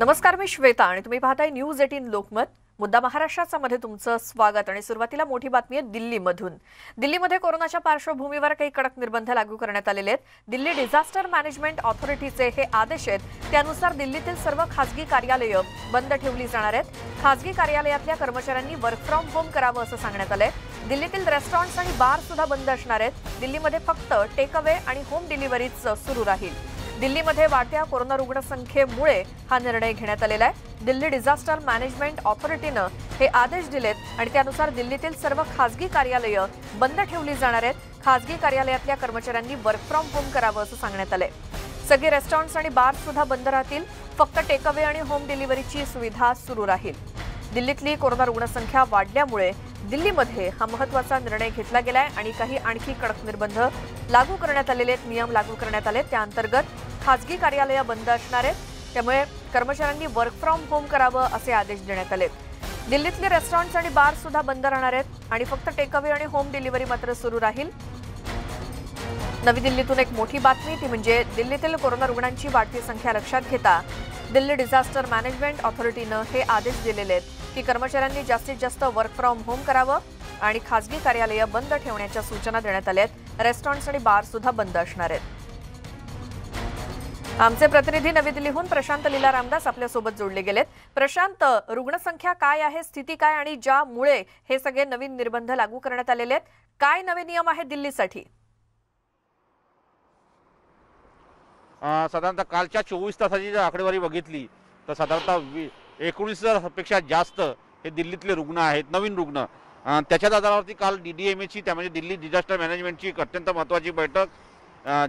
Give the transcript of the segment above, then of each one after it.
नमस्कार मी श्वेता आणि तुम्ही पाहताय न्यूज एटीन लोकमत. मुद्दा महाराष्ट्राचा मध्ये तुमचं स्वागत आणि सुरुवातीला मोठी बातमी आहे दिल्लीमधून. दिल्लीमध्ये कोरोनाच्या पार्श्वभूमीवर काही कडक निर्बंध लागू करण्यात आलेले आहेत. दिल्ली डिझास्टर मॅनेजमेंट ऑथॉरिटीचे हे आदेश आहेत. त्यानुसार दिल्लीतील सर्व खासगी कार्यालयं बंद ठेवली जाणार आहेत. खासगी कार्यालयातल्या कर्मचाऱ्यांनी वर्क फ्रॉम होम करावं असं सांगण्यात आलंय. दिल्लीतील रेस्टॉरंट्स आणि बार सुद्धा बंद असणार आहेत. दिल्लीमध्ये फक्त टेक अवे आणि होम डिलिव्हरीच सुरू राहील. दिल्लीमध्ये वाढत्या कोरोना रुग्णसंख्येमुळे हा निर्णय घेण्यात आलेला आहे. दिल्ली डिझास्टर मॅनेजमेंट ऑथॉरिटीनं हे आदेश दिलेत आणि त्यानुसार दिल्लीतील सर्व खासगी कार्यालयं बंद ठेवली जाणार आहेत. खासगी कार्यालयातल्या कर्मचाऱ्यांनी वर्क फ्रॉम होम करावं असं सांगण्यात आलंय. सगळे रेस्टॉरंट्स आणि बार सुद्धा बंद राहतील. फक्त टेकअवे आणि होम डिलिव्हरीची सुविधा सुरू राहील. दिल्लीतली कोरोना रुग्णसंख्या वाढल्यामुळे दिल्लीमध्ये हा महत्त्वाचा निर्णय घेतला गेलाय आणि काही आणखी कडक निर्बंध लागू करण्यात आलेले आहेत. नियम लागू करण्यात आले त्या अंतर्गत खासगी कार्यालयं बंद असणार आहेत. त्यामुळे कर्मचाऱ्यांनी वर्क फ्रॉम होम करावं असे आदेश देण्यात आले दिल्लीतले रेस्टॉरंट्स आणि बार सुद्धा बंद राहणार आहेत आणि फक्त टेकअवे आणि होम डिलिव्हरी मात्र सुरू राहील. नवी दिल्लीतून एक मोठी बातमी ती म्हणजे दिल्लीतील कोरोना रुग्णांची वाढती संख्या लक्षात घेता दिल्ली डिझास्टर मॅनेजमेंट ऑथॉरिटीनं हे आदेश दिलेले आहेत. की कर्मचाऱ्यांनी जास्तीत जास्त वर्क फ्रॉम होम करावं आणि खासगी कार्यालयं बंद ठेवण्याच्या सूचना देण्यात आल्या आहेत. रेस्टॉरंट्स आणि बार सुद्धा बंद असणार आहेत. आमचे प्रतिनिधी नवी दिल्लीहून प्रशांत लीला रामदास आपल्यासोबत जोडले गेलेत. प्रशांत रुग्णसंख्या काय आहे स्थिती काय आणि ज्यामुळे हे सगळे नवीन निर्बंध लागू करण्यात आलेले आहेत? काय नवे नियम आहेत दिल्लीसाठी? साधारणतः कालच्या चोवीस तासाची जर आकडेवारी बघितली तर साधारणतः एकोणीस हजारपेक्षा जास्त हे दिल्लीतले रुग्ण आहेत नवीन रुग्ण. त्याच्याच आधारावरती काल डी डी एम एची त्या म्हणजे दिल्ली डिझास्टर मॅनेजमेंटची एक अत्यंत महत्त्वाची बैठक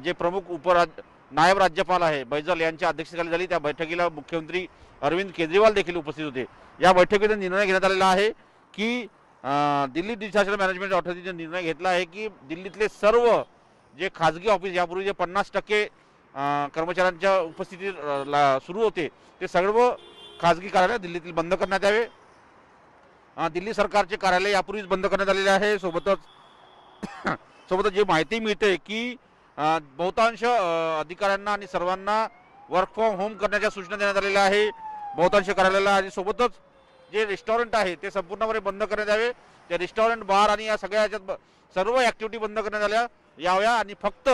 जे प्रमुख उपराज नायब राज्यपाल आहे बैजल यांच्या अध्यक्षतेखाली झाली. त्या बैठकीला मुख्यमंत्री अरविंद केजरीवाल देखील उपस्थित होते. या बैठकीत निर्णय घेण्यात आलेला आहे की दिल्ली डिझास्टर मॅनेजमेंट ऑथॉरिटीने निर्णय घेतला आहे की दिल्लीतले सर्व जे खाजगी ऑफिस यापूर्वी जे पन्नास टक्के कर्मचाऱ्यांच्या उपस्थितीत ला- सुरू होते ते सर्व खाजगी कार्यालय दिल्लीतील बंद करण्यात यावे. दिल्ली सरकारचे कार्यालय यापूर्वीच बंद करण्यात आलेले आहे. सोबतच सोबतच जी माहिती मिळते की बहुतांश अधिकाऱ्यांना आणि सर्वांना वर्क फ्रॉम होम करण्याच्या सूचना देण्यात आलेल्या आहे. बहुतांश कार्यालयाला आणि सोबतच जे रेस्टॉरंट आहे ते संपूर्णपणे बंद करण्यात यावे. ते रेस्टॉरंट बार आणि या सगळ्या याच्यात ब- सर्व ॲक्टिव्हिटी बंद करण्यात आल्या याव्या आणि फक्त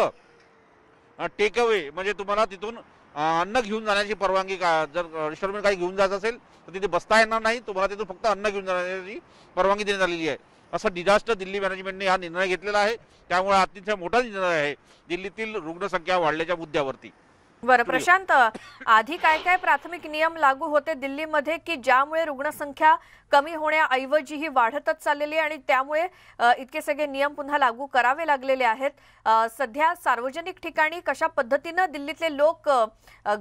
टेकअवे म्हणजे तुम्हाला तिथून अन्न घेऊन जाण्याची परवानगी का जर रेस्टॉरंट काही घेऊन जायचं असेल तर तिथे बसता येणार नाही. तुम्हाला तिथून फक्त अन्न घेऊन जाण्याची परवानगी देण्यात आलेली आहे. असं डिझास्टर दिल्ली मॅनेजमेंटने हा निर्णय घेतलेला आहे. त्यामुळे अतिशय मोठा निर्णय आहे. दिल्लीतील रुग्णसंख्या वाढल्याच्या मुद्द्यावरती. बरं प्रशांत आधी काय काय प्राथमिक नियम लागू होते दिल्लीमध्ये की ज्यामुळे रुग्णसंख्या कमी होण्याऐवजी ही वाढतच चाललेली आहे आणि त्यामुळे इतके सगळे नियम पुन्हा लागू करावे लागलेले आहेत. सध्या सार्वजनिक ठिकाणी कशा पद्धतीनं दिल्लीतले लोक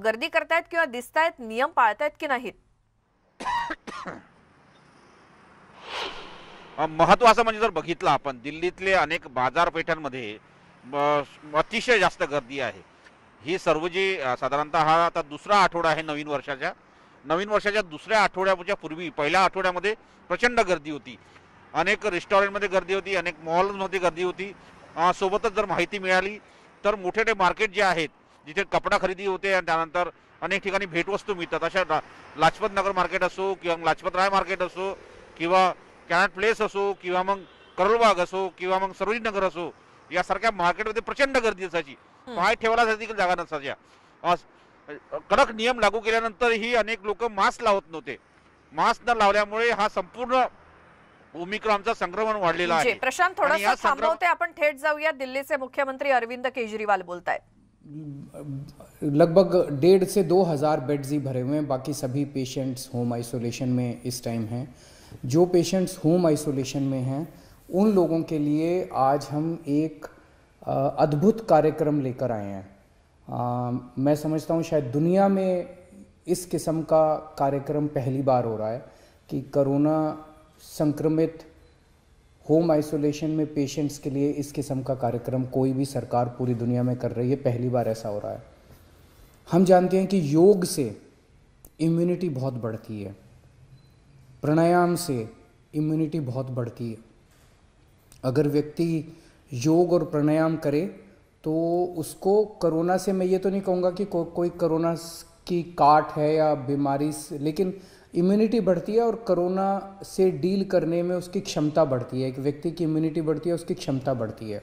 गर्दी करतायत किंवा दिसतायत नियम पाळतायत की नाहीत? अ, महत्त्वाचं म्हणजे जर बघितलं आपण दिल्लीतले अनेक बाजारपेठांमध्ये अतिशय जास्त गर्दी आहे. ही सर्व जी साधारणतः हा आता दुसरा आठवडा आहे नवीन वर्षाच्या. नवीन वर्षाच्या दुसऱ्या आठवड्याच्या पूर्वी पहिल्या आठवड्यामध्ये प्रचंड गर्दी होती. अनेक रेस्टॉरंटमध्ये गर्दी होती अनेक मॉलमध्ये गर्दी होती. सोबतच जर माहिती मिळाली तर मोठे मोठे मार्केट जे आहेत जिथे कपडा खरेदी होते आणि त्यानंतर अनेक ठिकाणी भेटवस्तू मिळतात. अशा लाजपत नगर मार्केट असो किंवा मग लाजपत राय मार्केट असो किंवा कॅनट प्लेस असो किंवा मग करोलबाग असो किंवा मग सरोजी नगर असो यासारख्या मार्केटमध्ये प्रचंड गर्दी असायची. पाय ठेवायला देखील जागा नसायच्या कडक नियम लागू केल्यानंतरही अनेक लोक मास्क लावत नव्हते. मास्क न लावल्यामुळे हा संपूर्ण ओमिक्रॉनचा संक्रमण वाढलेला जे आहे. प्रशांत थांबवते आपण थेट जाऊया. दिल्लीचे मुख्यमंत्री अरविंद केजरीवाल बोलतायत. लगभग डेढ़ से दो हज़ार बेड्स ही भरे हुए हैं बाकी सभी पेशेंट्स होम आइसोलेशन में इस टाइम हैं। जो पेशेंट्स होम आइसोलेशन में हैं उन लोगों के लिए आज हम एक अद्भुत कार्यक्रम लेकर आए हैं। मैं समझता हूँ शायद दुनिया में इस किस्म का कार्यक्रम पहली बार हो रहा है कि कोरोना संक्रमित होम आइसोलेशन में पेशेंट्स के लिए इस किस्म का कार्यक्रम कोई भी सरकार पूरी दुनिया में कर रही है, पहली बार ऐसा हो रहा है। हम जानते हैं कि योग से इम्यूनिटी बहुत बढ़ती है। प्राणायाम से इम्यूनिटी बहुत बढ़ती है। अगर व्यक्ति योग और प्राणायाम करे तो उसको कोरोना से मैं ये तो नहीं कहूँगा कि को, कोई कोरोना की काट है या बीमारी लेकिन इम्यूनिटी बढ़ती है और कोरोना से डील करने में उसकी क्षमता बढ़ती है। एक व्यक्ति की इम्यूनिटी बढ़ती है उसकी क्षमता बढ़ती है।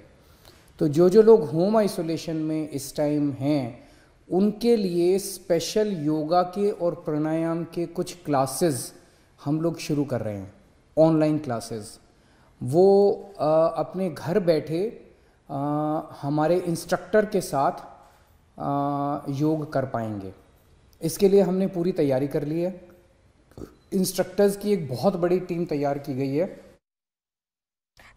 तो जो जो लोग होम आइसोलेशन में इस टाइम हैं उनके लिए स्पेशल योगा के और प्राणायाम के कुछ क्लासेस हम लोग शुरू कर रहे हैं। ऑनलाइन क्लासेस वो अपने घर बैठे हमारे इंस्ट्रक्टर के साथ योग कर पाएँगे। इसके लिए हमने पूरी तैयारी कर ली है। इंस्ट्रक्टर्स की एक बहुत बड़ी टीम तैयार की गई है।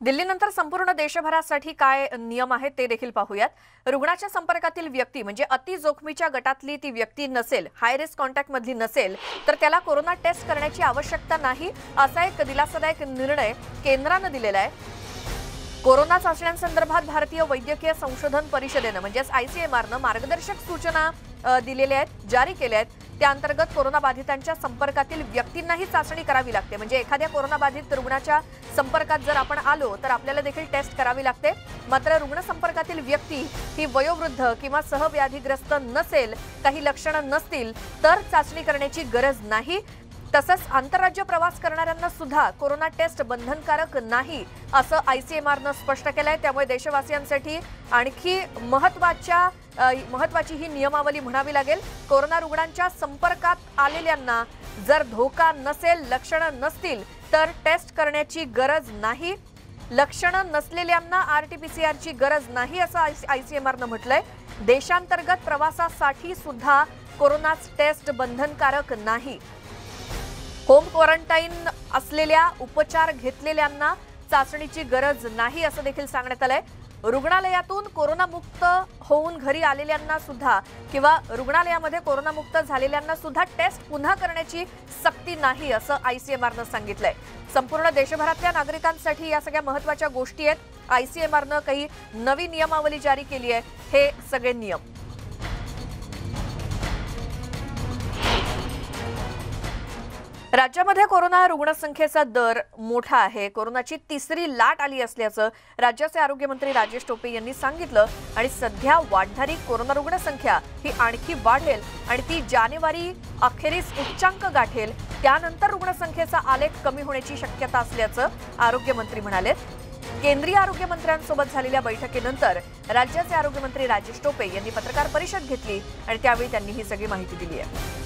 दिल्लीनंतर संपूर्ण देशभरासाठी काय नियम आहेत ते देखील पाहूयात. रुग्णाच्या संपर्कातील व्यक्ती म्हणजे अति जोखमीच्या गटातली ती व्यक्ती नसेल हाय रिस्क कॉन्टॅक्ट मधली नसेल तर त्याला कोरोना टेस्ट करण्याची आवश्यकता नाही असा एक दिलासादायक निर्णय केंद्रानं दिलेला आहे. कोरोना चाचण्यांसंदर्भात भारतीय वैद्यकीय संशोधन परिषदेनं म्हणजेच आयसीएमआरनं मार्गदर्शक सूचना दिलेले आहेत जारी केले आहेत. त्या अंतर्गत संपर्कातील व्यक्तींनाही चाचणी करावी लागते. म्हणजे एखाद्या कोरोनाबाधित रुग्णाच्या संपर्कात जर आपण आलो तर आपल्याला देखील टेस्ट करावी लागते. मात्र रुग्ण संपर्कातील व्यक्ती ही वयोवृद्ध किंवा सहव्याधीग्रस्त नसेल काही लक्षणं नसतील तर चाचणी करण्याची गरज नाही. तसंच आंतरराज्य प्रवास करणाऱ्यांना सुद्धा कोरोना टेस्ट बंधनकारक नाही असं आयसीएमआरनं स्पष्ट केलंय. त्यामुळे देशवासियांसाठी आणखी महत्त्वाच्या महत्वाची ही नियमावली म्हणावी लागेल. कोरोना रुग्णांच्या संपर्कात आलेल्यांना जर धोका नसेल लक्षणं नसतील तर टेस्ट करण्याची गरज नाही. लक्षणं नसलेल्यांना आरटीपीसीआरची गरज नाही असं आय आयसीएमआरनं म्हटलंय. देशांतर्गत प्रवासासाठी सुद्धा कोरोनाच टेस्ट बंधनकारक नाही. होम क्वारंटाईन असलेल्या उपचार घेतलेल्यांना चाचणीची गरज नाही असं देखील सांगण्यात आलंय. रुग्णालयातून कोरोनामुक्त होऊन घरी आलेल्यांना सुद्धा किंवा रुग्णालयामध्ये कोरोनामुक्त झालेल्यांना सुद्धा टेस्ट पुन्हा करण्याची सक्ती नाही असं आयसीएमआरनं सांगितलंय. संपूर्ण देशभरातल्या नागरिकांसाठी या सगळ्या महत्त्वाच्या गोष्टी आहेत. आयसीएमआरनं काही नवी नियमावली जारी केली आहे. हे सगळे नियम. राज्यामध्ये कोरोना रुग्णसंख्येचा दर मोठा आहे. कोरोनाची तिसरी लाट आली असल्याचं राज्याचे आरोग्यमंत्री राजेश टोपे यांनी सांगितलं आणि सध्या वाढणारी कोरोना रुग्णसंख्या ही आणखी वाढेल आणि ती जानेवारी अखेरीस उच्चांक गाठेल. त्यानंतर रुग्णसंख्येचा आलेख कमी होण्याची शक्यता असल्याचं आरोग्यमंत्री म्हणाले. केंद्रीय आरोग्यमंत्र्यांसोबत झालेल्या बैठकीनंतर राज्याचे आरोग्यमंत्री राजेश टोपे यांनी पत्रकार परिषद घेतली आणि त्यावेळी त्यांनी ही सगळी माहिती दिली आहे.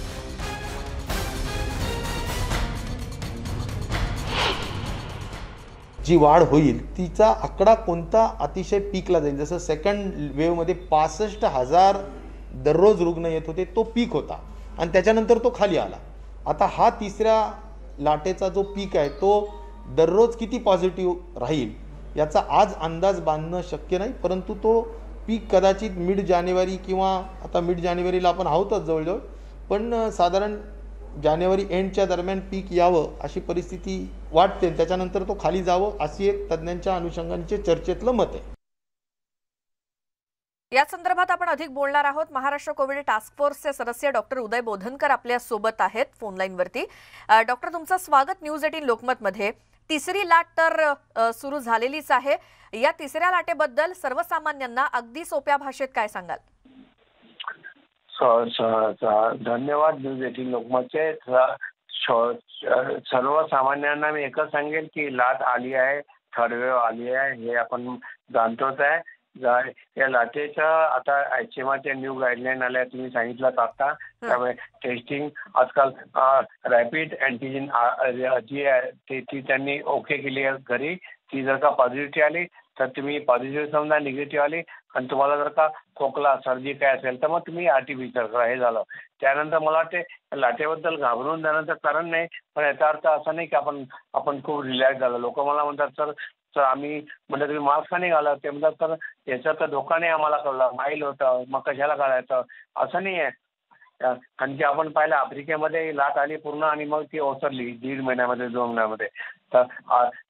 जी वाढ होईल तिचा आकडा कोणता अतिशय पीकला जाईल? जसं सेकंड वेव्हमध्ये पासष्ट हजार दररोज रुग्ण येत होते तो पीक होता. आणि त्याच्यानंतर तो खाली आला. आता हा तिसऱ्या लाटेचा जो पीक आहे तो दररोज किती पॉझिटिव्ह राहील याचा आज अंदाज बांधणं शक्य नाही परंतु तो पीक कदाचित मिड जानेवारी किंवा आता मिड जानेवारीला आपण आहोतच जवळजवळ पण साधारण जानेवारी एंडच्या दरम्यान पीक यावं अशी परिस्थिती वाटते त्याच्यानंतर तो खाली जावं अशी एक तज्ज्ञांच्या अनुषंगांचे चर्चेतलं मत आहे. या संदर्भात आपण अधिक बोलणार आहोत. महाराष्ट्र कोविड टास्क फोर्सचे सदस्य डॉक्टर उदय बोधनकर आपल्यासोबत आहेत फोन लाईनवरती डॉक्टर तुमचं स्वागत न्यूज एटीन लोकमतमध्ये तिसरी लाट तर सुरू झालेलीच आहे. या तिसऱ्या लाटेबद्दल सर्वसामान्यांना अगदी सोप्या भाषेत काय सांगाल? धन्यवाद न्यूज एटीन लोकमतचे. सर्वसामान्यांना मी एकच सांगेल की लाट आली आहे थर्ड वेव्ह आली आहे हे आपण जाणतोच आहे. जा- या लाटेच्या आता आयसीएमआरच्या न्यू गाईडलाईन आल्या तुम्ही सांगितलं आता. त्यामुळे टेस्टिंग आजकाल रॅपिड अँटीजेन जी आहे ती ती त्यांनी ओके केली आहे घरी. ती जर का पॉझिटिव्ह आली तर तुम्ही पॉझिटिव्ह समजा निगेटिव्ह आली आणि तुम्हाला जर का खोकला सर्दी काय असेल तर मग तुम्ही आर टी करा. हे झालं. त्यानंतर मला वाटते लाटेबद्दल घाबरून जाण्याचं कारण नाही पण याचा अर्थ असा नाही की आपण आपण खूप रिलॅक्स झालो. लोक मला म्हणतात सर सर आम्ही म्हणजे तुम्ही मास्क का नाही घालत? ते म्हणतात सर याचा तर धोका नाही आम्हाला कळला. माईल होतं. मग कशाला काढायचं असं नाही आहे. कारण की आपण पाहिलं आफ्रिकेमध्ये लाट आली पूर्ण आणि मग ती ओसरली दीड महिन्यामध्ये दोन महिन्यामध्ये. तर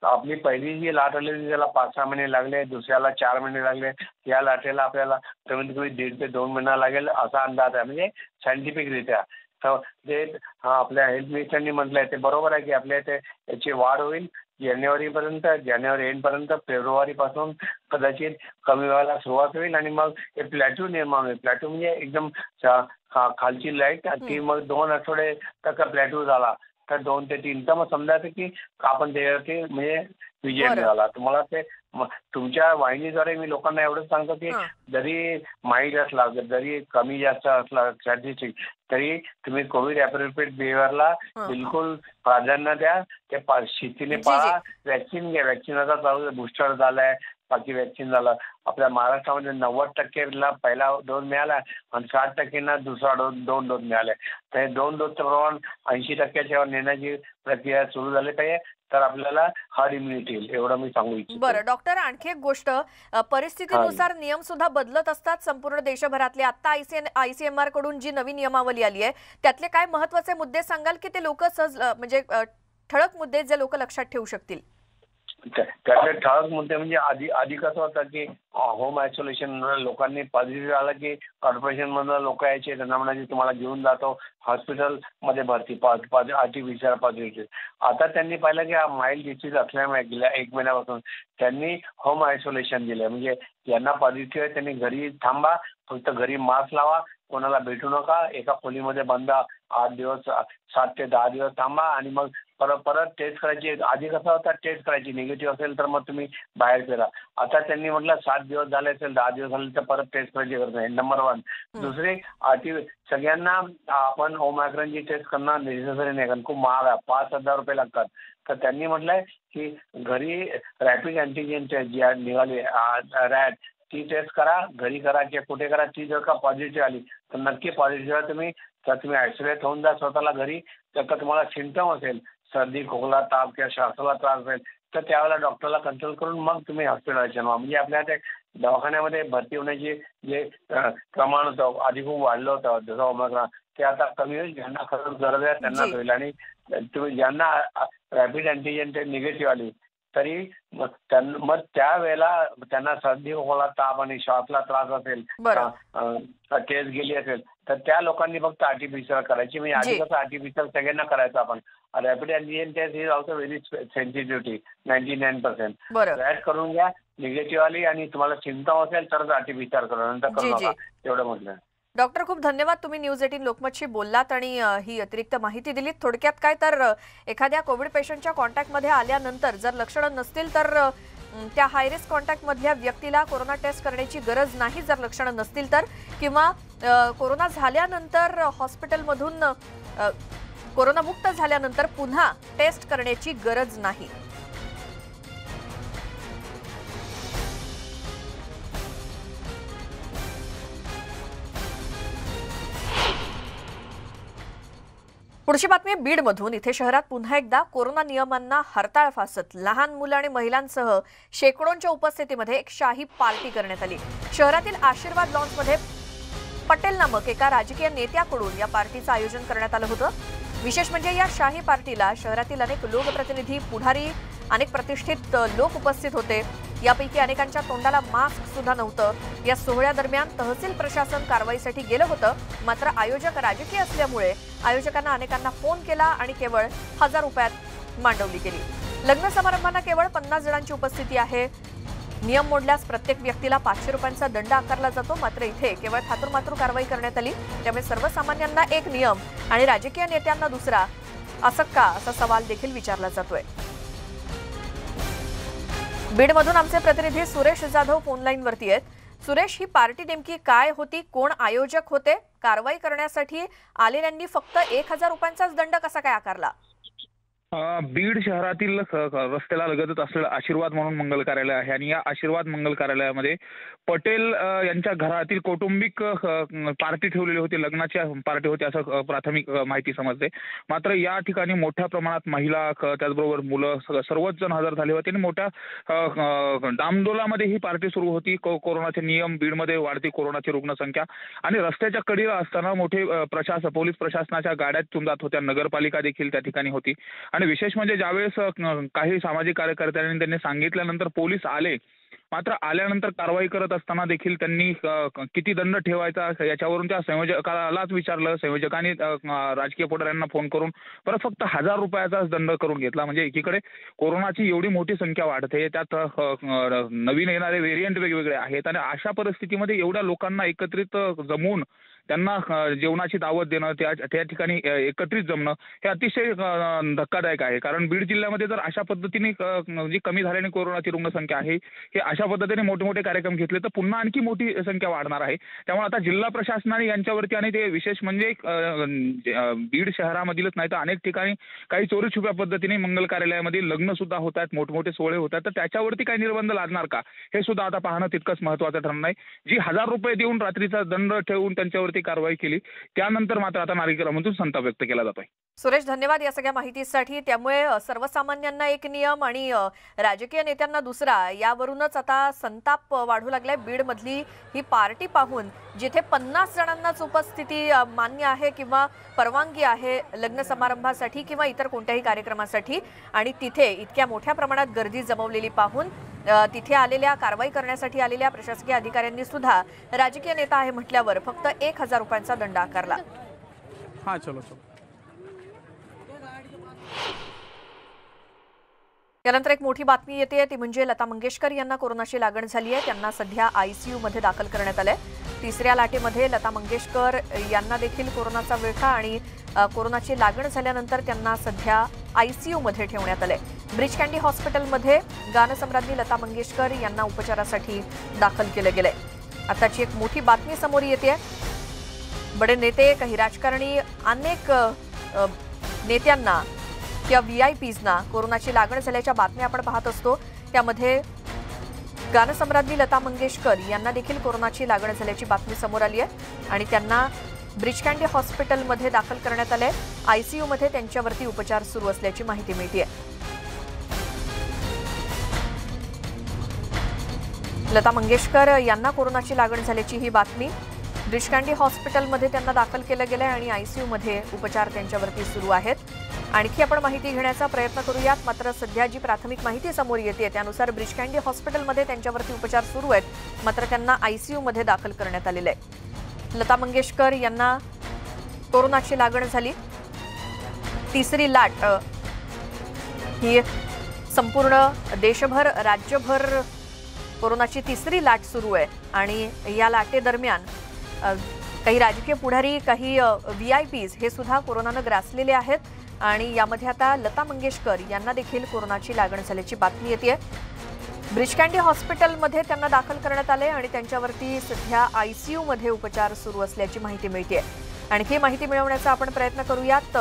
आपली पहिली जी लाट आली त्याला पाच सहा महिने लागले दुसऱ्याला चार महिने लागले. या लाटेला आपल्याला कमीत कमी दीड ते दोन महिना लागेल असा अंदाज आहे. म्हणजे सायंटिफिकरित्या तर जे हा, आपल्या हेल्थ मिनिस्टरनी म्हटलंय ते बरोबर आहे की आपल्या इथे याची वाढ होईल. जानेवारीपर्यंत जानेवारी एंड पर्यंत फेब्रुवारी पासून कदाचित कमी व्हायला सुरुवात होईल आणि मग हे प्लॅटू निर्माण होईल. प्लॅटू म्हणजे एकदम खा- खालची लाइट ती मग दोन आठवडे त्याचा प्लॅटू झाला. तर दोन ते तीन. तर मग समजायचं की आपण त्यावरती म्हणजे विजय. मिळाला. तुम्हाला ते तुमच्या वाहिनीद्वारे मी लोकांना एवढंच सांगतो की. जरी माईल्ड असला जरी कमी जास्त असला स्टॅटिस्टिक तरी तुम्ही कोविड अप्रोप्रिएट बिहेवियरला हं. बिलकुल प्राधान्य द्या ते शिस्तीने जी, पाळा वॅक्सिन घ्या वॅक्सिन आता बुस्टर झालाय बाकी वॅक्सिन झालं. आपल्या महाराष्ट्रामध्ये नव्वद टक्केला पहिला डोस मिळाला आणि साठ टक्केना दुसरा डोस दोन डोस मिळाले. तर हे दोन डोसचं प्रमाण ऐंशी टक्क्याच्या नेण्याची प्रक्रिया सुरू झाली पाहिजे. तर आपल्याला हार्ड इम्युनिटी येईल एवढं मी सांगू इच्छितो. बरं डॉक्टर आणखी एक गोष्ट. परिस्थितीनुसार नियम सुद्धा बदलत असतात संपूर्ण देशभरातले. आता आयसीएन आयसीएमआरकडून जी नवी नियमावली आली आहे त्यातले काय महत्त्वाचे मुद्दे सांगाल की ते लोक सहज म्हणजे ठळक मुद्दे जे लोक लक्षात ठेवू शकतील? त्यातले ठळक मुद्दे म्हणजे आधी आधी कसं होतं की होम आयसोलेशन लोकांनी पॉझिटिव्ह आलं की कॉर्पोरेशन मधून लोक यायचे त्यांना म्हणायचे तुम्हाला घेऊन जातो हॉस्पिटलमध्ये भरती विचार पॉझिटिव्ह आता त्यांनी पाहिलं की हा माइल्ड डिसीज असल्यामुळे गेल्या एक महिन्यापासून त्यांनी होम आयसोलेशन दिलं म्हणजे यांना पॉझिटिव्ह आहे त्यांनी घरी थांबा फक्त घरी मास्क लावा कोणाला भेटू नका एका खोलीमध्ये बंद आठ दिवस सात ते दहा दिवस थांबा आणि मग परत परत टेस्ट करायची. आधी कसं होता टेस्ट करायची. निगेटिव्ह असेल तर मग तुम्ही बाहेर फिरा. आता त्यांनी म्हटलं सात दिवस झाले असेल दहा दिवस झाले तर परत टेस्ट करायची गरज नाही. नंबर वन दुसरे आधी सगळ्यांना आपण ओमायक्रॉनची टेस्ट करणं नेसेसरी नाही कारण खूप महाग आहे. पाच हज़ार रुपये लागतात. तर त्यांनी म्हटलंय की घरी रॅपिड अँटीजेन टेस्ट जी निघाली रॅट ती टेस्ट करा. घरी करा किंवा कुठे करा ती जर का पॉझिटिव्ह आली तर नक्की पॉझिटिव्ह तुम्ही. तर तुम्ही आयसोलेट होऊन जा स्वतःला घरी. जर का तुम्हाला सिम्टम असेल सर्दी खोकला ताप किंवा श्वासाला त्रास असेल तर त्यावेळेला डॉक्टरला कन्सल्ट करून मग तुम्ही हॉस्पिटलायझेशन व्हा म्हणजे आपल्या ते दवाखान्यामध्ये भरती होण्याचे जे प्रमाण होतं आधी खूप वाढलं होतं जसं ओमाग्रा ते आता कमी होईल ज्यांना खरंच गरज आहे त्यांना जी. होईल आणि तुम्ही ज्यांना रॅपिड अँटीजेन ते निगेटिव्ह आली तरी मग त्यां- मग त्यावेळेला त्यांना सर्दी खोकला ताप आणि श्वासला त्रास असेल. टेस्ट गेली असेल तर त्या लोकांनी फक्त आर्टिफिशियल करायची म्हणजे आधी. कसं आर्टिफिशियल सगळ्यांना करायचं आपण rapid antigen test is also very sensitivity ninety nine percent add करून घ्या निगेटिव्ह आली आणि तुम्हाला सिम्टम असेल तरच आर्टिफिशियल करा नंतर करू. नका एवढं म्हटलं डॉक्टर खूप धन्यवाद तुम्ही न्यूज एटीन लोकमतशी बोललात आणि ही अतिरिक्त माहिती दिलीत. थोडक्यात काय तर एखाद्या कोविड पेशंटच्या कॉन्टॅक्टमध्ये आल्यानंतर जर लक्षणं नसतील तर त्या हायरिस्क कॉन्टॅक्टमधल्या व्यक्तीला कोरोना टेस्ट करण्याची गरज नाही जर लक्षणं नसतील तर. किंवा कोरोना झाल्यानंतर हॉस्पिटलमधून कोरोनामुक्त झाल्यानंतर पुन्हा टेस्ट करण्याची गरज नाही. पुढची बातमी बीडमधून. इथे शहरात पुन्हा एकदा कोरोना नियमांना हरताळ फासत लहान मुलं आणि महिलांसह शेकडोंच्या उपस्थितीमध्ये एक शाही पार्टी करण्यात आली. शहरातील आशीर्वाद लॉन्समध्ये पटेल नामक एका राजकीय नेत्याकडून या पार्टीचं आयोजन करण्यात आलं होतं. विशेष म्हणजे या शाही पार्टीला शहरातील अनेक लोकप्रतिनिधी पुढारी अनेक प्रतिष्ठित लोक उपस्थित होते. यापैकी अनेकांच्या तोंडाला मास्क सुद्धा नव्हतं. या सोहळ्यादरम्यान तहसील प्रशासन कारवाईसाठी गेलं होतं. मात्र आयोजक राजकीय असल्यामुळे आयोजकांना अनेकांना फोन केला आणि केवळ हजार रुपयात मांडवली गेली. लग्न समारंभांना केवळ पन्नास जणांची उपस्थिती आहे. नियम मोडल्यास प्रत्येक व्यक्तीला पाचशे रुपयांचा दंड आकारला जातो. मात्र इथे केवळ थातुरमातुर कारवाई करण्यात आली. त्यामुळे सर्वसामान्यांना एक नियम आणि राजकीय नेत्यांना दुसरा असं का असा सवाल देखील विचारला जातोय. बीडमधून आमचे प्रतिनिधी सुरेश जाधव फोनलाईन वरती आहेत. सुरेश ही पार्टी नेमकी काय होती? कोण आयोजक होते? कारवाई करण्यासाठी आलेल्यांनी फक्त एक हजार रुपयांचाच दंड कसा काय आकारला? बीड शहरातील रस्त्याला लगतच असलेलं आशीर्वाद म्हणून मंगल कार्यालय आहे आणि या आशीर्वाद मंगल कार्यालयामध्ये पटेल यांच्या घरातील कौटुंबिक पार्टी ठेवलेली होती लग्नाच्या पार्टी होती असं प्राथमिक माहिती समजते. मात्र या ठिकाणी मोठ्या प्रमाणात महिला त्याचबरोबर मुलं सर्वच जण हजर झाले होते आणि मोठ्या डामडोलामध्ये ही पार्टी सुरू होती. कोरोनाचे नियम बीडमध्ये वाढती कोरोनाची रुग्णसंख्या आणि रस्त्याच्या कडीला असताना मोठे प्रशासन पोलीस प्रशासनाच्या गाड्यातून जात होत्या. नगरपालिका देखील त्या ठिकाणी होती. आणि विशेष म्हणजे ज्यावेळेस काही सामाजिक कार्यकर्त्यांनी त्यांनी सांगितल्यानंतर पोलीस आले मात्र आल्यानंतर कारवाई करत असताना देखील त्यांनी किती दंड ठेवायचा याच्यावरून त्या संयोजकालाच विचारलं. संयोजकांनी राजकीय अ, राजकीय पुढाऱ्यांना फोन करून परत फक्त हजार रुपयाचाच दंड करून घेतला. म्हणजे एकीकडे कोरोनाची एवढी मोठी संख्या वाढते त्यात नवीन येणारे व्हेरियंट वेगवेगळे आहेत आणि अशा परिस्थितीमध्ये एवढ्या लोकांना एकत्रित जमून जमवून त्यांना जेवणाची दावत देणं त्या त्या ठिकाणी एकत्रित जमणं हे अतिशय धक्कादायक आहे. कारण बीड जिल्ह्यामध्ये जर अशा पद्धतीने जी म्हणजे कमी झाल्याने कोरोनाची रुग्णसंख्या आहे हे अशा पद्धतीने मोठे मोठे कार्यक्रम घेतले तर पुन्हा आणखी मोठी संख्या वाढणार आहे. त्यामुळे आता जिल्हा प्रशासनाने यांच्यावरती आणि ते विशेष म्हणजे बीड शहरामधीलच नाही तर अनेक ठिकाणी काही चोरी छुप्या पद्धतीने मंगल कार्यालयामध्ये लग्न सुद्धा होत आहेत मोठमोठे सोहळे होत आहेत. तर त्याच्यावरती काही निर्बंध लागणार का? हे सुद्धा आता पाहणं तितकंच महत्वाचं ठरणार आहे. जी हजार रुपये देऊन रात्रीचा दंड ठेवून त्यांच्यावरती कारवाई केली. त्यानंतर मात्र आता नागरिकांमधून संताप व्यक्त केला जातोय. सुरेश धन्यवाद या सगळ्या माहितीसाठी. त्यामुळे सर्वसामान्यांना एक नियम आणि राजकीय नेत्यांना दुसरा. यावरूनच आता संताप वाढू लागलाय. बीडमधली ही पार्टी पाहून जिथे पन्नास जणांनाच उपस्थिती मान्य आहे किंवा परवानगी आहे लग्न समारंभासाठी किंवा इतर कोणत्याही कार्यक्रमासाठी. आणि तिथे इतक्या मोठ्या प्रमाणात गर्दी जमवलेली पाहून तिथे आलेल्या कारवाई करण्यासाठी आलेल्या प्रशासकीय अधिकाऱ्यांनी सुद्धा राजकीय नेता आहे म्हटल्यावर फक्त एक हजार रुपयांचा दंड आकारला. हाँ चलो चलो. यानंतर एक मोठी बातमी येते ती म्हणजे लता मंगेशकर यांना कोरोनाची लागण झाली आहे. त्यांना सध्या आयसीयू मध्ये दाखल करण्यात आलंय. तिसऱ्या लाटेमध्ये लता मंगेशकर यांना देखील कोरोनाचा विळखा आणि कोरोनाची लागण झाल्यानंतर त्यांना सध्या आयसीयू मध्ये ठेवण्यात आलंय. ब्रिज कँडी हॉस्पिटलमध्ये गानसम्राज्ञी लता मंगेशकर यांना उपचारासाठी दाखल केलं गेलंय आताची एक मोठी बातमी समोर येते. बडे नेते काही राजकारणी अनेक नेत्यांना किंवा व्ही आय पीजना कोरोनाची लागण झाल्याच्या बातम्या आपण पाहत असतो. त्यामध्ये गानसम्राज्ञी लता मंगेशकर यांना देखील कोरोनाची लागण झाल्याची बातमी समोर आली आहे आणि त्यांना ब्रिज कँडी हॉस्पिटलमध्ये दाखल करण्यात आलंय. आयसीयूमध्ये त्यांच्यावरती उपचार सुरू असल्याची माहिती मिळते आहे लता मंगेशकर यांना कोरोनाची लागण झाल्याची ही बातमी. ब्रिजकांडी हॉस्पिटलमध्ये त्यांना दाखल केलं गेलं आहे आणि आयसीयूमध्ये उपचार त्यांच्यावरती सुरू आहेत. आणखी आपण माहिती घेण्याचा प्रयत्न करूयात मात्र सध्या जी प्राथमिक माहिती समोर येते त्यानुसार ब्रिजकँडी हॉस्पिटलमध्ये त्यांच्यावरती उपचार सुरू आहेत मात्र त्यांना आयसीयूमध्ये दाखल करण्यात आलेलं आहे. लता मंगेशकर यांना कोरोनाची लागण झाली. तिसरी लाट ही संपूर्ण देशभर राज्यभर कोरोनाची तिसरी लाट सुरू आहे. आणि या लाटेदरम्यान काही राजकीय पुढारी काही व्ही आय पीज हे सुद्धा कोरोनानं ग्रासलेले आहेत. आणि यामध्ये आता लता मंगेशकर यांना देखील कोरोनाची लागण झाल्याची बातमी येते. ब्रिजकँडी हॉस्पिटलमध्ये त्यांना दाखल करण्यात आले आणि त्यांच्यावरती सध्या आय सी मध्ये उपचार सुरू असल्याची माहिती मिळते आणखी माहिती मिळवण्याचा आपण प्रयत्न करूयात.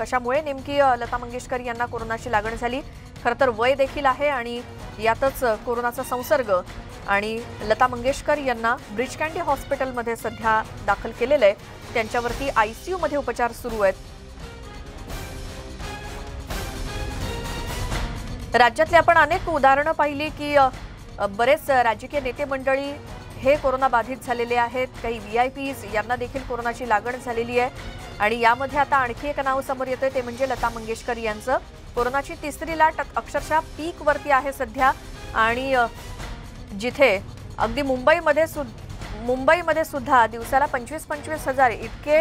कशामुळे नेमकी लता मंगेशकर यांना कोरोनाची लागण झाली? खरं तर वय देखील आहे आणि यातच कोरोनाचा संसर्ग आणि लता मंगेशकर यांना ब्रिज कँडी हॉस्पिटलमध्ये सध्या दाखल केलेलं आहे. त्यांच्यावरती आय सी यूमध्ये उपचार सुरू आहेत. राज्यातली आपण अनेक उदाहरणं पाहिली की बरेच राजकीय नेते मंडळी हे कोरोना बाधित झालेले आहेत. काही व्ही आय पीज यांना देखील कोरोनाची लागण झालेली आहे. आणि यामध्ये आता आणखी एक नाव समोर येतंय ते म्हणजे लता मंगेशकर यांचं. कोरोनाची तिसरी लाट अक्षरशः पीक वरती आहे सध्या. आणि जिथे अगदी मुंबईमध्ये सु मुंबईमध्ये सुद्धा दिवसाला पंचवीस पंचवीस हजार इतके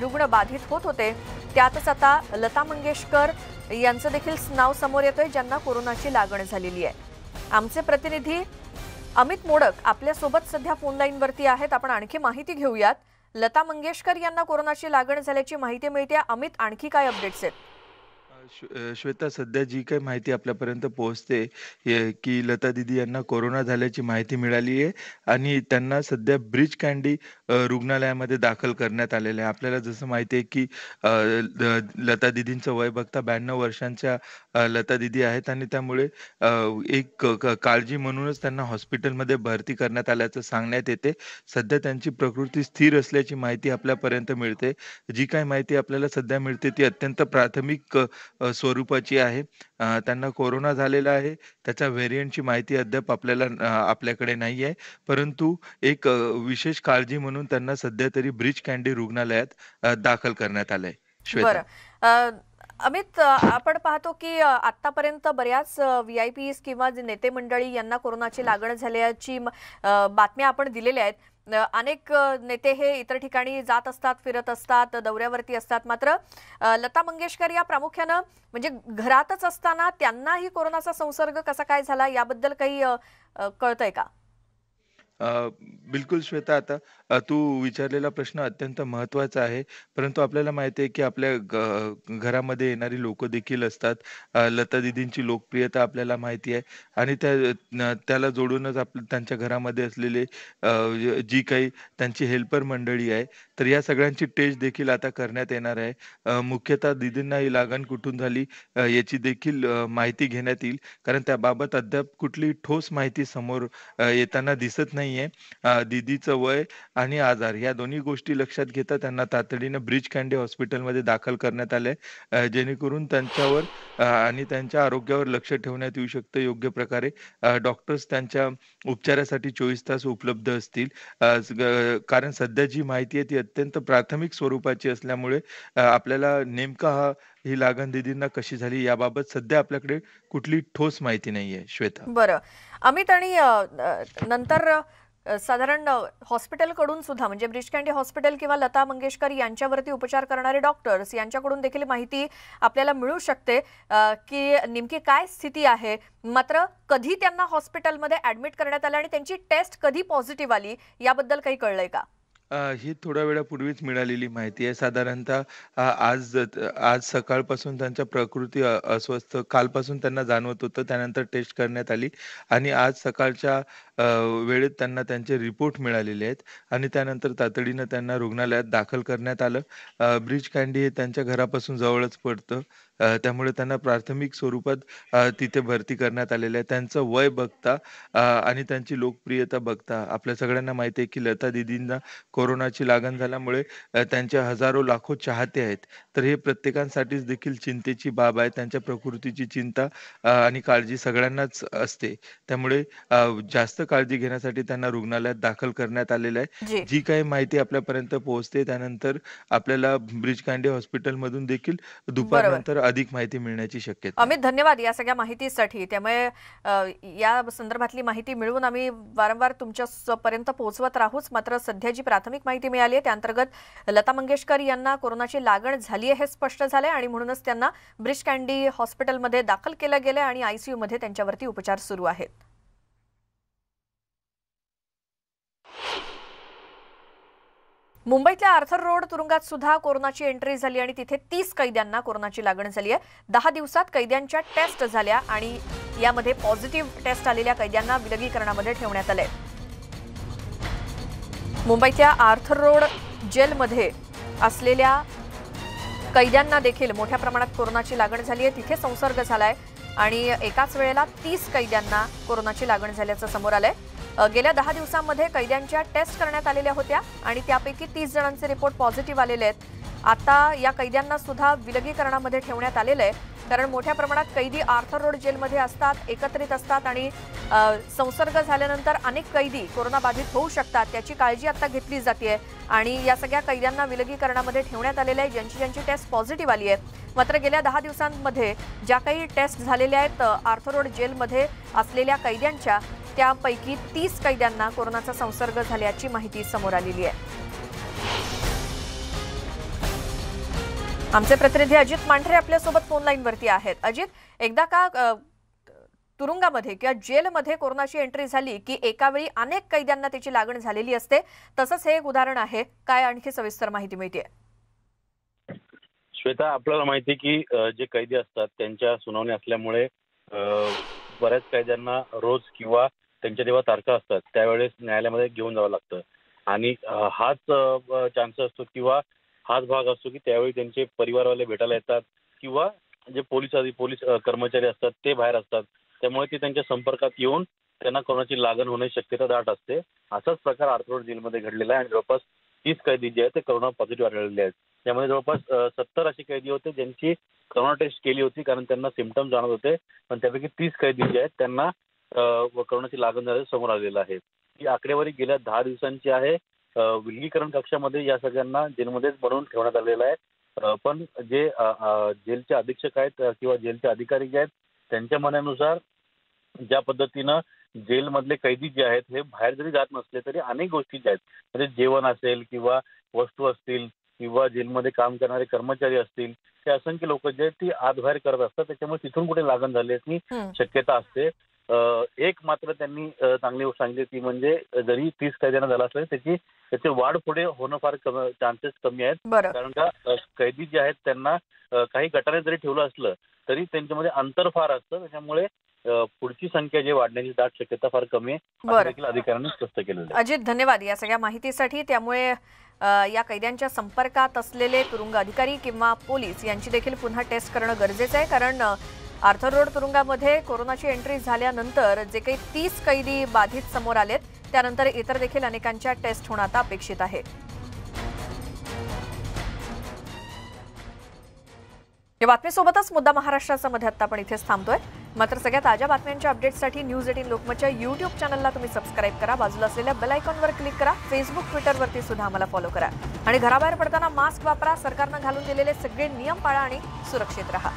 रुग्ण बाधित होत होते. त्यातच आता लता मंगेशकर यांचं देखील नाव समोर येतोय ज्यांना कोरोनाची लागण झालेली आहे. आमचे प्रतिनिधी अमित मोडक आपल्यासोबत सध्या फोन लाईनवरती आहेत. आपण आणखी माहिती घेऊयात. लता मंगेशकर यांना कोरोनाची लागण झाल्याची माहिती मिळते. अमित आणखी काय अपडेट्स आहेत? श्वे अ, श्वेता सध्या जी काही माहिती आपल्यापर्यंत पोहोचते हे की लता दिदी यांना कोरोना झाल्याची माहिती मिळाली आहे आणि त्यांना सध्या ब्रिज कँडी अ, रुग्णालयामध्ये दाखल करण्यात आलेलं आहे. आपल्याला जसं माहिती आहे की अ, ल- लता दिदींचं वय बघता ब्याण्णव वर्षांच्या अ, लता दिदी आहेत आणि त्यामुळे अ, एक क- क- काळजी म्हणूनच त्यांना हॉस्पिटलमध्ये भरती करण्यात आल्याचं सांगण्यात येते. सध्या त्यांची प्रकृती स्थिर असल्याची माहिती आपल्यापर्यंत मिळते. जी काही माहिती आपल्याला सध्या मिळते ती अत्यंत प्राथमिक अ, स्वरूपाची आहे. त्यांना कोरोना झालेला आहे. त्याच्या व्हेरियंटची माहिती अद्याप आपल्याला आपल्याकडे नाही आहे. परंतु एक विशेष काळजी म्हणून त्यांना सध्या तरी ब्रिज कँडी रुग्णालयात दाखल करण्यात आलंय. श्वेता. बरं. अमित आपण पाहतो की आतापर्यंत बऱ्याच व्ही आय पीज किंवा नेते मंडळी यांना कोरोनाची लागण झाल्याची बातम्या आपण दिलेल्या आहेत. अनेक नेते हे इतर ठिकाणी जात असतात फिरत असतात दौऱ्यावरती असतात. मात्र लता मंगेशकर या प्रामुख्यानं म्हणजे घरातच असताना त्यांनाही कोरोनाचा संसर्ग कसा काय झाला याबद्दल काही कळतंय का? अ, बिलकुल श्वेता आता अ, तू विचारलेला प्रश्न अत्यंत महत्त्वाचा आहे. परंतु आपल्याला माहिती आहे, की आपल्या घ घरामध्ये येणारी लोकं देखील असतात. अ, लता दीदींची लोकप्रियता आपल्याला माहिती आहे आणि त्या न त्याला जोडूनच आप त्यांच्या घरामध्ये असलेले अ, जी काही त्यांची हेल्पर मंडळी आहे, तर या सगळ्यांची टेस्ट देखील आता करण्यात येणार आहे. अ, मुख्यतः दीदींना ही लागण कुठून झाली अ, याची देखील अ, माहिती घेण्यात येईल. कारण त्याबाबत अद्याप कुठली ठोस माहिती समोर अ, येताना दिसत नाही नाहीये. दीदीचं वय आणि आजार या दोन्ही गोष्टी लक्षात घेता त्यांना तातडीनं ब्रिज कँडी हॉस्पिटलमध्ये दाखल करण्यात आले जेणेकरून त्यांच्यावर आणि त्यांच्या आरोग्यावर लक्ष ठेवण्यात येऊ शकतं योग्य प्रकारे. डॉक्टर्स त्यांच्या उपचारासाठी 24 तास उपलब्ध असतील. कारण सध्या जी माहिती आहे ती अत्यंत प्राथमिक स्वरूपाची असल्यामुळे आपल्याला नेमका हा ही लागण दीदींना कशी झाली याबाबत सध्या आपल्याकडे कुठली ठोस माहिती नाहीये श्वेता. बरं अमित आणि नंतर साधारण हॉस्पिटलकडून सुद्धा म्हणजे ब्रिज कँडी हॉस्पिटल किंवा लता मंगेशकर यांच्यावरती उपचार करणारे डॉक्टर्स यांच्याकडून देखील माहिती आपल्याला मिळू शकते. की नेमकी काय स्थिती आहे? मात्र कधी त्यांना हॉस्पिटलमध्ये ऍडमिट करण्यात आलं आणि त्यांची टेस्ट कधी पॉझिटिव्ह आली? याबद्दल काही कळलंय का? अ, ही थोड्या वेळापूर्वीच मिळालेली माहिती आहे. साधारणतः आज आज सकाळपासून त्यांच्या प्रकृती अ, अस्वस्थ कालपासून त्यांना जाणवत होतं. त्यानंतर टेस्ट करण्यात आली आणि आज सकाळच्या अ, वेळेत त्यांना त्यांचे रिपोर्ट मिळालेले आहेत आणि त्यानंतर तातडीनं त्यांना रुग्णालयात दाखल करण्यात आलं. अ, ब्रीच कँडी हे त्यांच्या घरापासून जवळच पडतं. त्यामुळे त्यांना प्राथमिक स्वरूपात तिथे भरती करण्यात आलेलं आहे. त्यांचं वय बघता आणि त्यांची लोकप्रियता बघता आपल्या सगळ्यांना माहिती आहे, की लता दीदींना कोरोनाची लागण झाल्यामुळे त्यांचे हजारो लाखो चाहते आहेत. तर हे प्रत्येकासाठीच देखील चिंतेची बाब आहे. त्यांच्या प्रकृतीची चिंता आणि काळजी सगळ्यांनाच असते. त्यामुळे जास्त काळजी घेण्यासाठी त्यांना रुग्णालयात दाखल करण्यात आलेलं आहे. जी काही माहिती आपल्यापर्यंत पोहोचते त्यानंतर आपल्याला ब्रीच कँडी हॉस्पिटलमधून देखील दुपारनंतर अधिक माहिती मिळण्याची शक्यता अमित धन्यवाद या सगळ्या माहितीसाठी. त्यामुळे या संदर्भातली माहिती मिळवून आम्ही वारंवार तुमच्यापर्यंत पोहोचवत राहूच. मात्र सध्या जी प्राथमिक माहिती मिळाली आहे त्याअंतर्गत लता मंगेशकर यांना कोरोनाची लागण झाली आहे हे स्पष्ट झालंय आणि म्हणूनच त्यांना ब्रिज कँडी हॉस्पिटलमध्ये दाखल केलं गेलं आणि आयसीयू मध्ये त्यांच्यावरती उपचार सुरू आहेत. मुंबईतल्या आर्थर रोड तुरुंगात सुद्धा कोरोनाची एंट्री झाली आणि तिथे तीस कैद्यांना कोरोनाची लागण झाली आहे. दहा दिवसात कैद्यांच्या टेस्ट झाल्या आणि यामध्ये पॉझिटिव्ह टेस्ट आलेल्या कैद्यांना विलगीकरणामध्ये ठेवण्यात आलंय. मुंबईच्या आर्थर रोड जेलमध्ये असलेल्या कैद्यांना देखील मोठ्या प्रमाणात कोरोनाची लागण झाली आहे. तिथे संसर्ग झालाय आणि एकाच वेळेला तीस कैद्यांना कोरोनाची लागण झाल्याचं समोर आलंय. गेल्या दहा दिवसांमध्ये कैद्यांच्या टेस्ट करण्यात आलेल्या होत्या आणि त्यापैकी तीस जणांचे रिपोर्ट पॉझिटिव्ह आलेले आहेत. आता या कैद्यांना सुद्धा विलगीकरणामध्ये ठेवण्यात आलेलं आहे. कारण मोठ्या प्रमाणात कैदी आर्थर रोड जेलमध्ये असतात एकत्रित असतात आणि संसर्ग झाल्यानंतर अनेक कैदी कोरोनाबाधित होऊ शकतात त्याची काळजी आता घेतली जाते आणि या सगळ्या कैद्यांना विलगीकरणामध्ये ठेवण्यात आलेलं आहे ज्यांची ज्यांची टेस्ट पॉझिटिव्ह आली आहे मात्र गेल्या दहा दिवसांमध्ये ज्या काही टेस्ट झालेल्या आहेत आर्थर रोड जेलमध्ये असलेल्या कैद्यांच्या त्यापैकी तीस कैद्यांना कोरोनाचा संसर्ग झाल्याची माहिती समोर आलेली आहे. आमचे प्रतिनिधी अजित मांढरे आपल्यासोबत फोन लाईनवरती आहेत. अजित एकदा का तुरुंगामध्ये किंवा जेलमध्ये कोरोनाची एंट्री झाली की एका वेळी अनेक कैद्यांना त्याची लागण झालेली असते तसंच हे एक उदाहरण आहे. काय आणखी सविस्तर माहिती मिळते श्वेता आपल्याला माहिती आहे की जे कैदी असतात त्यांच्या सुनावणी असल्यामुळे बऱ्याच कैद्यांना रोज किंवा त्यांच्या जेव्हा तारखा असतात त्यावेळेस न्यायालयामध्ये घेऊन जावं लागतं. आणि हाच चान्स असतो किंवा हाच भाग असतो की त्यावेळी त्यांचे परिवारवाले भेटायला येतात किंवा जे पोलीस पोलीस कर्मचारी असतात ते बाहेर असतात. त्यामुळे ते त्यांच्या संपर्कात येऊन त्यांना कोणाची लागण होण्याची शक्यता दाट असते. असाच प्रकार आर्थरोड जेलमध्ये घडलेला आहे आणि जवळपास तीस कैदी जे आहेत ते कोरोना पॉझिटिव्ह आढळलेले आहेत. त्यामध्ये जवळपास सत्तर असे कैदी होते ज्यांची कोरोना टेस्ट केली होती कारण त्यांना सिमटम जाणवत होते. पण त्यापैकी तीस कैदी जे आहेत त्यांना कोरोनाची लागण झाल्याचं समोर आलेलं आहे. ही आकडेवारी गेल्या दहा दिवसांची आहे. विलगीकरण कक्षामध्ये या सगळ्यांना जेलमध्येच बनवून ठेवण्यात आलेलं आहे. पण जे जेलचे अधीक्षक आहेत किंवा जेलचे अधिकारी जे आहेत त्यांच्या म्हणण्यानुसार ज्या पद्धतीनं जेलमधले कैदी जे आहेत हे बाहेर जरी जात नसले तरी अनेक गोष्टी ज्या आहेत म्हणजे जेवण असेल किंवा वस्तू असतील किंवा जेलमध्ये काम करणारे कर्मचारी असतील ते असंख्य लोक जे आहेत ती आत बाहेर करत असतात. त्याच्यामुळे तिथून कुठे लागण झाली याची हं. शक्यता असते. एक मात्र त्यांनी चांगली गोष्ट सांगितली ती म्हणजे जरी तीस कैद्यांना झाला असलं त्याची त्याची वाढ पुढे होणं फार चान्सेस कमी आहेत. कारण का कैदी जे आहेत त्यांना काही गटाने जरी ठेवलं असलं तरी त्यांच्यामध्ये अंतर फार असतं. त्याच्यामुळे पुढची संख्या जी वाढण्याची दाट शक्यता फार कमी आहे. देखील अधिकाऱ्यांनी स्पष्ट केलेलं आहे. अजित धन्यवाद या सगळ्या माहितीसाठी. त्यामुळे या कैद्यांच्या संपर्कात असलेले तुरुंग अधिकारी किंवा पोलीस यांची देखील पुन्हा टेस्ट करणं गरजेचं आहे. कारण आर्थर रोड तुरुंगामध्ये कोरोनाची एंट्री झाल्यानंतर जे काही तीस कैदी बाधित समोर आलेत त्यानंतर इतर देखील अनेकांच्या टेस्ट होणं आता अपेक्षित आहे. या बातमीसोबतच मुद्दा महाराष्ट्राचा मध्ये आता आपण इथेच थांबतोय. मात्र सगळ्या ताज्या बातम्यांच्या अपडेटसाठी न्यूज एटीन लोकमतच्या युट्यूब चॅनलला तुम्ही सबस्क्राईब करा. बाजूला असलेल्या बेल आयकॉनवर क्लिक करा. फेसबुक ट्विटरवरती सुद्धा आम्हाला फॉलो करा. आणि घराबाहेर पडताना मास्क वापरा. सरकारनं घालून दिलेले सगळे नियम पाळा आणि सुरक्षित राहा.